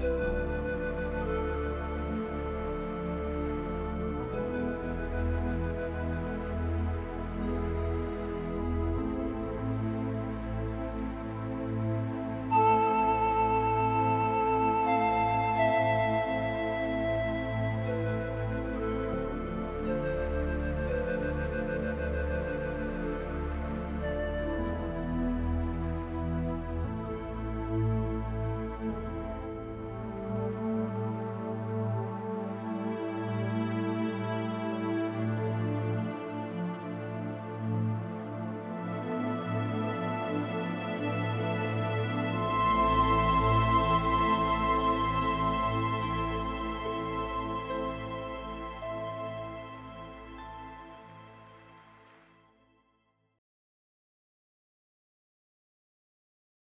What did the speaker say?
Bye.